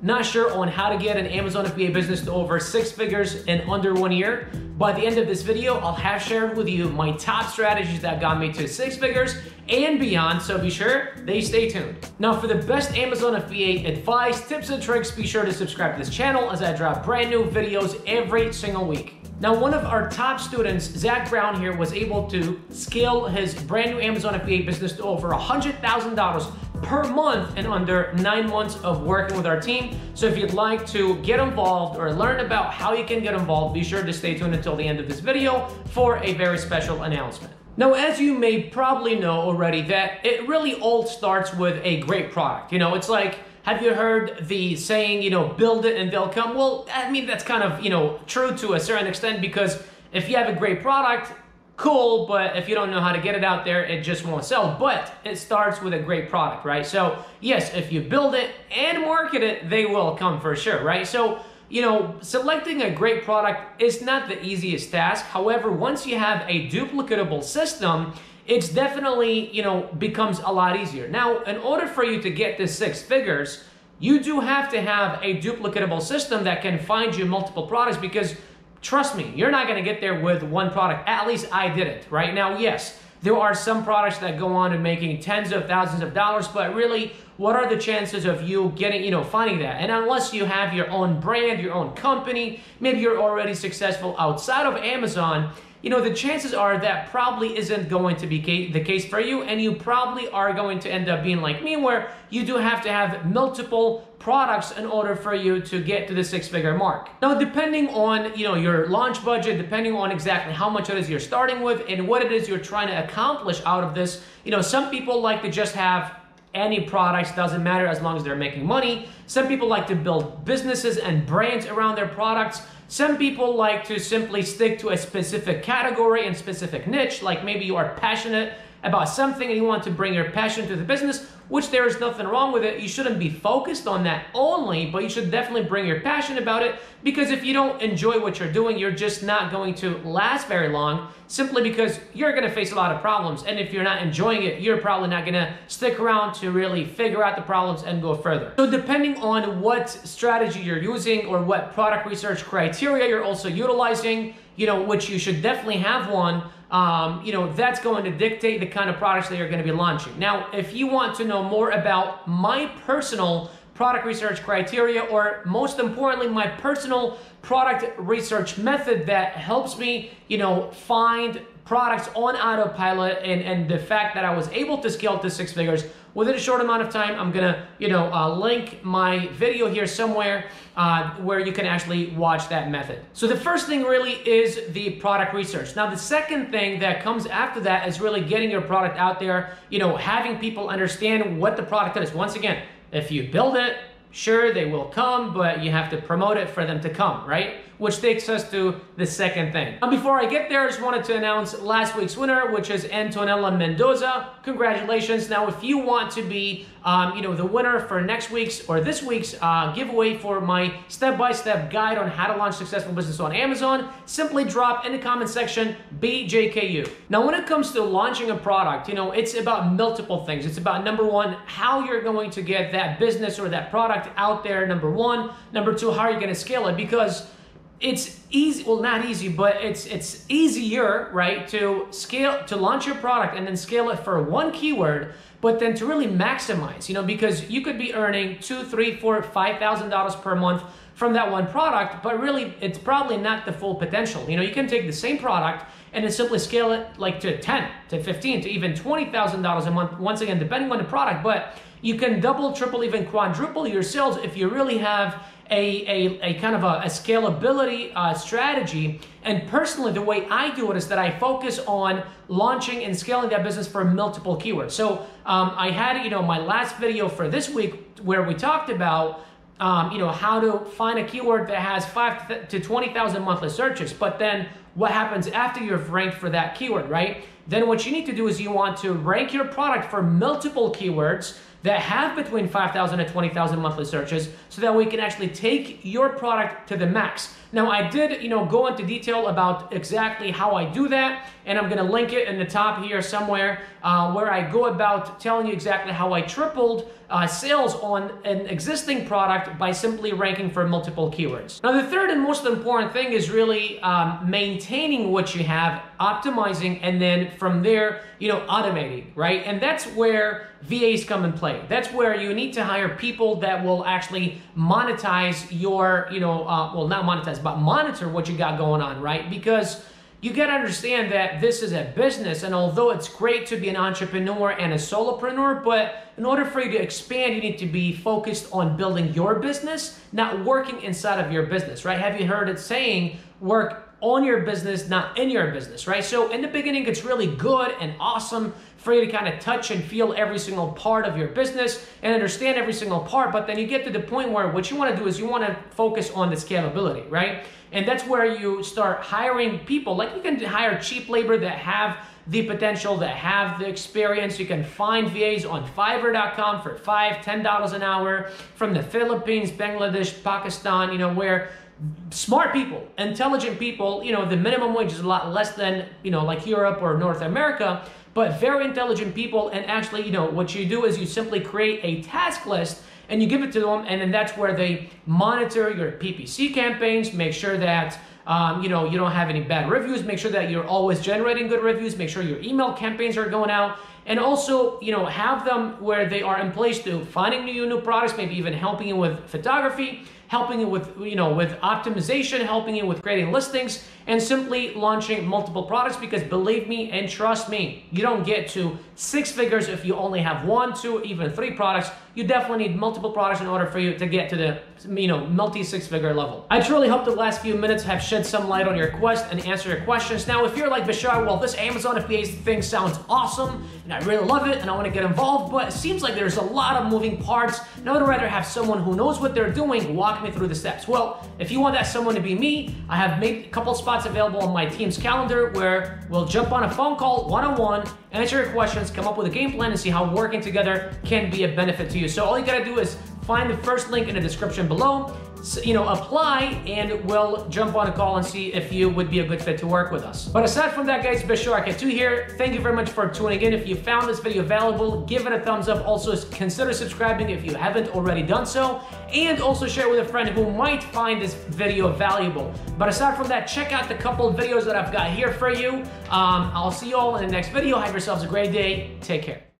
not sure on how to get an Amazon FBA business to over six figures in under one year, by the end of this video, I'll have shared with you my top strategies that got me to six figures and beyond, so be sure they stay tuned. Now, for the best Amazon FBA advice, tips, and tricks, be sure to subscribe to this channel as I drop brand new videos every single week. Now, one of our top students, Zach Brown here, was able to scale his brand new Amazon FBA business to over $100,000 per month in under nine months of working with our team. So if you'd like to get involved or learn about how you can get involved, be sure to stay tuned until the end of this video for a very special announcement. Now, as you may probably know already, that it really all starts with a great product. You know, it's like, have you heard the saying, you know, build it and they'll come? Well, I mean, that's kind of, you know, true to a certain extent because if you have a great product, cool, but if you don't know how to get it out there, it just won't sell. But it starts with a great product, right? So, yes, if you build it and market it, they will come for sure, right? So, you know, selecting a great product is not the easiest task. However, once you have a duplicatable system, it's definitely, you know, becomes a lot easier. Now, in order for you to get to six figures, you do have to have a duplicatable system that can find you multiple products because Trust me, you're not going to get there with one product. At least I didn't. Right now, yes, there are some products that go on and making tens of thousands of dollars, but really, what are the chances of you getting, you know, finding that? And unless you have your own brand, your own company, maybe you're already successful outside of Amazon, you know, the chances are that probably isn't going to be the case for you, and you probably are going to end up being like me, where you do have to have multiple products in order for you to get to the six-figure mark. Now, depending on, you know, your launch budget, depending on exactly how much it is you're starting with and what it is you're trying to accomplish out of this, you know, some people like to just have any products, doesn't matter as long as they're making money. Some people like to build businesses and brands around their products. Some people like to simply stick to a specific category and specific niche, like maybe you are passionate about something and you want to bring your passion to the business, which there is nothing wrong with it. You shouldn't be focused on that only, but you should definitely bring your passion about it because if you don't enjoy what you're doing, you're just not going to last very long simply because you're going to face a lot of problems. And if you're not enjoying it, you're probably not going to stick around to really figure out the problems and go further. So depending on what strategy you're using or what product research criteria you're also utilizing, you know, which you should definitely have one, um, you know, that's going to dictate the kind of products that you're going to be launching. Now, if you want to know more about my personal product research criteria, or most importantly, my personal product research method that helps me, you know, find products on autopilot and, and the fact that I was able to scale to six figures within a short amount of time. I'm gonna, you know, uh, link my video here somewhere uh, where you can actually watch that method. So the first thing really is the product research. Now the second thing that comes after that is really getting your product out there, you know, having people understand what the product is. Once again, if you build it, sure, they will come, but you have to promote it for them to come, right? Which takes us to the second thing. Now, before I get there, I just wanted to announce last week's winner, which is Antonella Mendoza. Congratulations. Now, if you want to be, um, you know, the winner for next week's or this week's uh, giveaway for my step-by-step -step guide on how to launch successful business on Amazon, simply drop in the comment section BJKU. Now, when it comes to launching a product, you know, it's about multiple things. It's about number one, how you're going to get that business or that product out there, number one. Number two, how are you going to scale it? Because it's easy well not easy but it's it's easier right to scale to launch your product and then scale it for one keyword but then to really maximize you know because you could be earning two three four five thousand dollars per month from that one product but really it's probably not the full potential you know you can take the same product and then simply scale it like to 10 to 15 to even $20000 a month once again depending on the product but you can double triple even quadruple your sales if you really have a, a, a kind of a, a scalability uh, strategy. And personally, the way I do it is that I focus on launching and scaling that business for multiple keywords. So um, I had, you know, my last video for this week where we talked about um, you know, how to find a keyword that has five to 20,000 monthly searches. But then what happens after you've ranked for that keyword, right? Then what you need to do is you want to rank your product for multiple keywords that have between 5,000 and 20,000 monthly searches so that we can actually take your product to the max. Now I did, you know, go into detail about exactly how I do that and I'm gonna link it in the top here somewhere uh, where I go about telling you exactly how I tripled uh, sales on an existing product by simply ranking for multiple keywords. Now, the third and most important thing is really um, maintaining what you have, optimizing, and then from there, you know, automating, right? And that's where VAs come in play. That's where you need to hire people that will actually monetize your, you know, uh, well, not monetize, but monitor what you got going on, right? Because you got to understand that this is a business, and although it's great to be an entrepreneur and a solopreneur, but in order for you to expand, you need to be focused on building your business, not working inside of your business, right? Have you heard it saying, work on your business, not in your business, right? So in the beginning, it's really good and awesome for you to kind of touch and feel every single part of your business and understand every single part. But then you get to the point where what you want to do is you want to focus on the scalability, right? And that's where you start hiring people. Like you can hire cheap labor that have the potential, that have the experience. You can find VAs on Fiverr.com for five, ten dollars an hour from the Philippines, Bangladesh, Pakistan, you know, where smart people, intelligent people, you know, the minimum wage is a lot less than, you know, like Europe or North America, but very intelligent people. And actually, you know, what you do is you simply create a task list and you give it to them, and then that's where they monitor your PPC campaigns, make sure that um, you know you don't have any bad reviews, make sure that you're always generating good reviews, make sure your email campaigns are going out, and also you know have them where they are in place to finding new new products, maybe even helping you with photography helping you with, you know, with optimization, helping you with creating listings, and simply launching multiple products because believe me and trust me, you don't get to six figures if you only have one, two, even three products. You definitely need multiple products in order for you to get to the, you know, multi six figure level. I truly hope the last few minutes have shed some light on your quest and answer your questions. Now, if you're like Bashar, well, this Amazon FBA thing sounds awesome and I really love it and I want to get involved, but it seems like there's a lot of moving parts. And I would rather have someone who knows what they're doing walk me through the steps. Well, if you want that someone to be me, I have made a couple spots available on my team's calendar where we'll jump on a phone call one-on-one, answer your questions, come up with a game plan, and see how working together can be a benefit to you. So all you gotta do is find the first link in the description below you know, apply and we'll jump on a call and see if you would be a good fit to work with us. But aside from that, guys, be sure Bashar Katou here. Thank you very much for tuning in. If you found this video valuable, give it a thumbs up. Also, consider subscribing if you haven't already done so. And also share with a friend who might find this video valuable. But aside from that, check out the couple videos that I've got here for you. Um, I'll see you all in the next video. Have yourselves a great day. Take care.